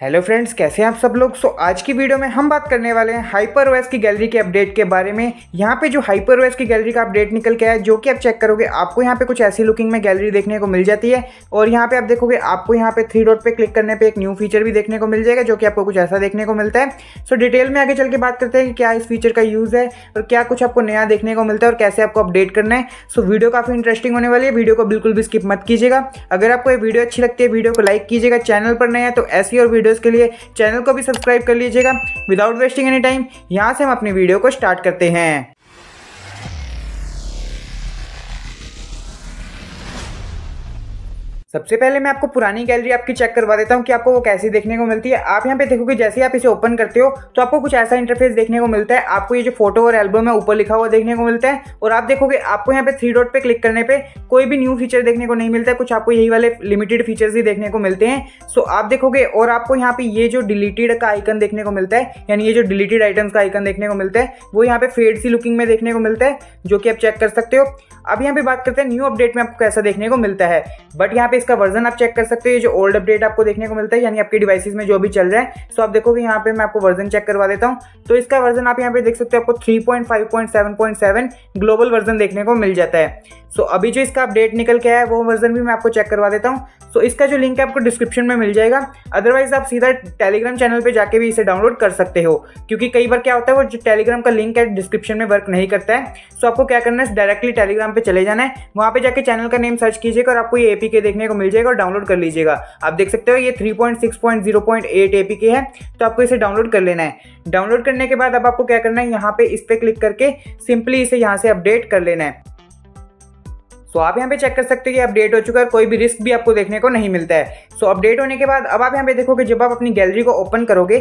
Hello friends कैसे हैं आप सब लोग? सो so, आज की वीडियो में हम बात करने वाले हैं हाइपर ओएस की गैलरी के अपडेट के बारे में। यहाँ पे जो हाइपर ओएस की गैलरी का अपडेट निकल के आया जो कि आप चेक करोगे आपको यहाँ पे कुछ ऐसी लुकिंग में गैलरी देखने को मिल जाती है। और यहाँ पे आप देखोगे आपको यहाँ पे थ्री डॉट पे क्लिक करने पर एक न्यू फीचर भी देखने को मिल जाएगा जो कि आपको कुछ ऐसा देखने को मिलता है। सो so, डिटेल में आगे चल के बात करते हैं कि क्या इस फीचर का यूज़ है और क्या कुछ आपको नया देखने को मिलता है और कैसे आपको अपडेट करना है। सो वीडियो काफ़ी इंटरेस्टिंग होने वाली है। वीडियो को बिल्कुल भी स्किप मत कीजिएगा। अगर आपको ये वीडियो अच्छी लगती है वीडियो को लाइक कीजिएगा। चैनल पर नया तो ऐसी और वीडियोज़ के लिए चैनल को भी सब्सक्राइब कर लीजिएगा। विदाउट वेस्टिंग एनी टाइम यहाँ से हम अपनी वीडियो को स्टार्ट करते हैं। सबसे पहले मैं आपको पुरानी गैलरी आपकी चेक करवा देता हूँ कि आपको वो कैसी देखने को मिलती है। आप यहाँ पे देखोगे, जैसे ही आप इसे ओपन करते हो तो आपको कुछ ऐसा इंटरफेस देखने को मिलता है। आपको ये जो फ़ोटो और एल्बम है, ऊपर लिखा हुआ देखने को मिलता है। और आप देखोगे, आपको यहाँ पे थ्री डॉट पे क्लिक करने पे कोई भी न्यू फीचर देखने को नहीं मिलता है। कुछ आपको यही वाले लिमिटेड फीचर्स ही देखने को मिलते हैं। सो आप देखोगे, और आपको यहाँ पे ये जो डिलीटेड का आइकन देखने को मिलता है, यानी ये जो डिलीटेड आइटम्स का आइकन देखने को मिलता है, वो यहाँ पे फेड सी लुकिंग में देखने को मिलता है, जो कि आप चेक कर सकते हो। अब यहाँ पे बात करते हैं न्यू अपडेट में आपको कैसा देखने को मिलता है। बट यहाँ पे इसका वर्जन आप चेक कर सकते हो। जो ओल्ड अपडेट आपको देखने को मिलता है, यानी आपके डिवाइसेस में जो भी चल रहा है। सो आप देखोगे यहाँ पे मैं आपको वर्जन चेक करवा देता हूँ। तो इसका वर्जन आप यहाँ पे देख सकते हो, आपको 3.5.7.7 ग्लोबल वर्जन देखने को मिल जाता है। सो अभी जो इसका अपडेट निकल के आया है, वो वर्जन भी मैं आपको चेक करवा देता हूँ। सो इसका जो लिंक है आपको डिस्क्रिप्शन में मिल जाएगा। अदरवाइज़ आप सीधा टेलीग्राम चैनल पर जाके भी इसे डाउनलोड कर सकते हो। क्योंकि कई बार क्या होता है, वो जो टेलीग्राम का लिंक है डिस्क्रिप्शन में वर्क नहीं करता है। सो आपको क्या करना है डायरेक्टली टेलीग्राम पर चले जाना है। वहाँ पर जाके चैनल का नेम सर्च कीजिएगा और आपको ये एपीके देखने को मिल जाएगा और डाउनलोड कर लीजिएगा। आप देख सकते हो ये three point six point zero point eight APK है तो आपको इसे डाउनलोड कर लेना है। डाउनलोड करने के बाद अब आपको क्या करना है, यहाँ पे इस पर क्लिक करके सिंपली इसे यहाँ से अपडेट कर लेना है। तो आप यहाँ पे चेक कर सकते हैं कि अपडेट हो चुका है, कोई भी रिस्क भी आपको देखने को नहीं मिलता है। सो अपडेट होने के बाद अब आप यहाँ पे देखोगे, जब आप अपनी गैलरी को ओपन करोगे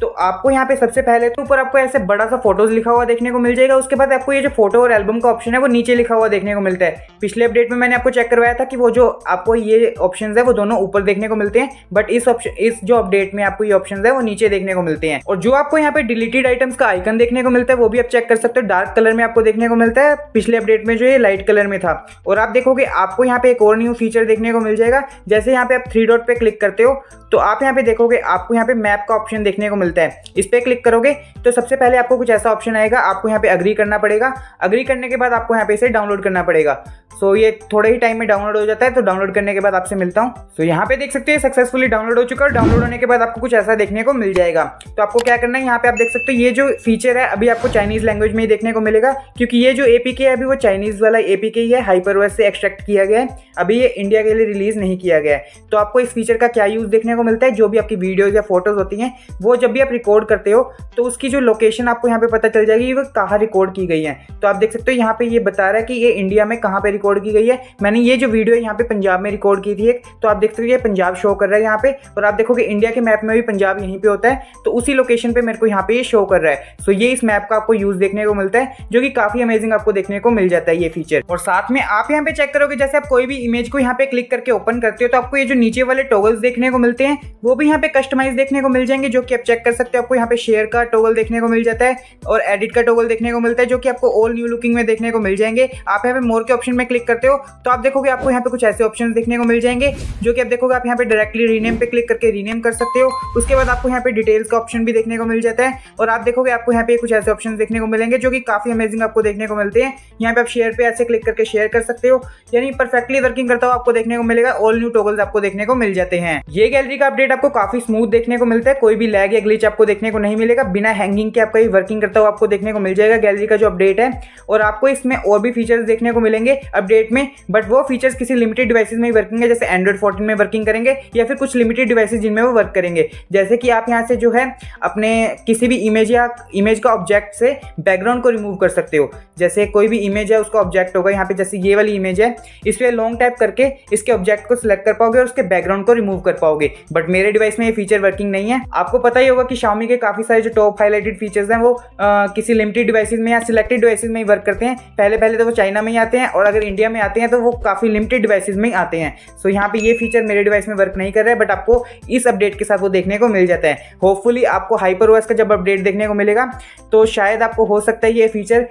तो आपको यहाँ पे सबसे पहले तो ऊपर आपको ऐसे बड़ा सा फ़ोटोज़ लिखा हुआ देखने को मिल जाएगा। उसके बाद आपको ये जो फ़ोटो और एल्बम का ऑप्शन है, वो नीचे लिखा हुआ देखने को मिलता है। पिछले अपडेट में मैंने आपको चेक करवाया था कि वो जो आपको ये ऑप्शन है, वो दोनों ऊपर देखने को मिलते हैं। बट इस ऑप्शन इस जो अपडेट में आपको ये ऑप्शन है, वो नीचे देखने को मिलते हैं। और जो आपको यहाँ पे डिलीटेड आइटम्स का आइकन देखने को मिलता है, वो भी आप चेक कर सकते हो। डार्क कलर में आपको देखने को मिलता है। पिछले अपडेट में जो ये लाइट कलर में था। और आप देखोगे, आपको यहाँ पे एक और न्यू फीचर देखने को मिल जाएगा। जैसे यहाँ पे आप थ्री डॉट पे क्लिक करते हो तो आप यहाँ पे देखोगे, आपको यहाँ पे मैप का ऑप्शन देखने को मिलता है। इस पर क्लिक करोगे तो सबसे पहले आपको कुछ ऐसा ऑप्शन आएगा, आपको यहाँ पे अग्री करना पड़ेगा। अग्री करने के बाद आपको यहाँ पे इसे डाउनलोड करना पड़ेगा। सो ये थोड़े ही टाइम में डाउनलोड हो जाता है तो डाउनलोड करने के बाद आपसे मिलता हूँ। सो यहाँ पे देख सकते हैं सक्सेसफुली डाउनलोड हो चुका है डाउनलोड होने के बाद आपको कुछ ऐसा देखने को मिल जाएगा। तो आपको क्या करना है, यहाँ पे आप देख सकते हो, ये जो फीचर है, अभी आपको चाइनीज़ लैंग्वेज में ही देखने को मिलेगा, क्योंकि ये जो एपीके है, अभी वो चाइनीज़ वाला एपीके ही है हाइपर से एक्सट्रैक्ट किया गया है। अभी ये इंडिया के लिए रिलीज़ नहीं किया गया है। तो आपको इस फीचर का क्या यूज़ देखने को मिलता है, जो भी आपकी वीडियोज़ या फ़ोटोज़ होती हैं, वो जब भी आप रिकॉर्ड करते हो तो उसकी जो लोकेशन आपको यहाँ पे पता चल जाएगी वो कहाँ रिकॉर्ड की गई है। तो आप देख सकते हो यहाँ पे ये बता रहा है कि ये इंडिया में कहाँ पे रिकॉर्ड की गई है। मैंने ये जो वीडियो यहाँ पे पंजाब में रिकॉर्ड की थी एक तो आप देख सकते हो ये पंजाब शो कर रहा है यहाँ पे, और आप देखोगे इंडिया के मैप में भी पंजाब यहीं पे होता है तो उसी लोकेशन पे मेरे को यहाँ पे ये शो कर रहा है। सो ये इस मैप का आपको यूज़ देखने को मिलता है, जो कि काफ़ी अमेजिंग आपको देखने को मिल जाता है ये फीचर और साथ में आप यहाँ पे चेक करोगे, जैसे आप कोई भी इमेज को यहाँ पे क्लिक करके ओपन करते हो तो आपको ये जो नीचे वाले टोगल्स देखने को मिलते हैं, वो भी यहाँ पे कस्टमाइज देखने को मिल जाएँगे, जो कि आप चेक कर सकते हो आपको यहाँ पे शेयर का टोगल देखने को मिल जाता है और एडिट का टोगल देखने को मिलता है जो कि आपको ऑल न्यू लुकिंग में देखने को मिल जाएँगे आप यहाँ पे मोर के ऑप्शन में क्लिक करते हो तो आप देखोगे आपको यहाँ पे कुछ ऐसे ऑप्शन देखने को मिल जाएँगे जो कि आप देखोगे आप यहाँ पे डायरेक्टली रीनेम पे क्लिक करके रीनेम कर सकते हो उसके बाद आपको यहाँ पे डिटेल्स का ऑप्शन भी देखने को मिल जाता है और आप देखोगे आपको यहाँ पे कुछ ऐसे ऑप्शन देखने को मिलेंगे जो कि काफ़ी अमेजिंग आपको देखने को मिलते हैं यहाँ पे आप शेयर पे ऐसे क्लिक करके शेयर कर सकते हो यानी परफेक्टली वर्किंग करता हो आपको देखने को मिलेगा ऑल न्यू टोगल्स आपको देखने को मिल जाते हैं ये गैलरी का अपडेट आपको काफ़ी स्मूथ देखने को मिलता है कोई भी लैग या ग्लिच आपको देखने को नहीं मिलेगा। बिना हैंगिंग के आपका ये वर्किंग करता हुआ आपको देखने को मिल जाएगा। गैलरी का जो अपडेट है, और आपको इसमें और भी फीचर्स देखने को मिलेंगे अपडेट में बट वो फीचर्स किसी लिमिटेड डिवाइसेस में वर्किंग है, जैसे एंड्रॉइड फोर्टीन में वर्किंग करेंगे, या फिर कुछ लिमिटेड डिवाइसेस जिनमें वो वर्क करेंगे। जैसे कि आप यहाँ से जो है, अपने किसी भी इमेज या इमेज का ऑब्जेक्ट से बैकग्राउंड को रिमूव कर सकते हो। जैसे कोई भी इमेज है, उसका ऑब्जेक्ट होगा। यहाँ पे जैसे ये वाली इमेज है, इस पर लॉन्ग टाइप करके इसके ऑब्जेक्ट को सिलेक्ट कर पाओगे और उसके बैकग्राउंड को रिमूव कर पाओगे। बट मेरे डिवाइस में ये फीचर वर्किंग नहीं है। आपको पता ही होगा कि शाउमी के काफ़ी सारे जो टॉप हाईलाइटेड फीचर्स हैं वो आ, किसी लिमिटेड डिवाइसेज में या सिलेक्टेड डिवाइसेज में ही वर्क करते हैं। पहले पहले तो वो चाइना में ही आते हैं और अगर इंडिया में आते हैं तो वो काफ़ी लिमिटेड डिवाइसेज में ही आते हैं। सो यहाँ पे ये फीचर मेरे डिवाइस में वर्क नहीं कर रहा है बट आपको इस अपडेट के साथ वो देखने को मिल जाता है। होपफुली आपको हाइपर ओएस का जब अपडेट देखने को मिलेगा तो शायद आपको हो सकता है ये फीचर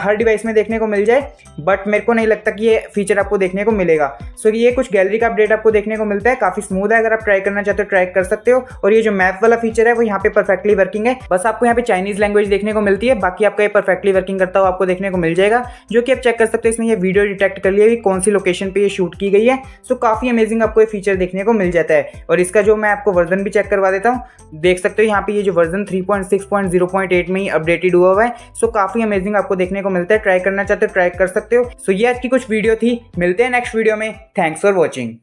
हर डिवाइस में देखने को मिल जाए बट मेरे को नहीं लगता कि ये फीचर आपको देखने को मिलेगा। सो ये कुछ गैलरी का अपडेट आपको देखने को मिलता है। काफ़ी स्मूथ है अगर आप ट्राई करना चाहते हो ट्राई कर सकते हो। और ये जो मैप वाला फीचर है वो यहाँ पे परफेक्टली वर्किंग है। बस आपको यहाँ पे चाइनीज़ लैंग्वेज देखने को मिलती है। बाकी आपका ये परफेक्टली वर्किंग करता हो आपको देखने को मिल जाएगा। जो कि आप चेक कर सकते हो, इसमें ये वीडियो डिटेक्ट कर लिया कौन सी लोकेशन पे ये शूट की गई है। सो काफ़ी अमेजिंग आपको ये फीचर देखने को मिल जाता है। और इसका जो मैं आपको वर्जन भी चेक करवा देता हूँ, देख सकते हो यहाँ पे ये जो वर्जन 3.6.0.8 में ही अपडेटेड हुआ हुआ है। सो काफ़ी अमेजिंग आपको देखने को मिलता है। ट्राई करना चाहते हो ट्राई कर सकते हो। सो ये आज की कुछ वीडियो थी। मिलते हैं नेक्स्ट वीडियो में। Thanks for watching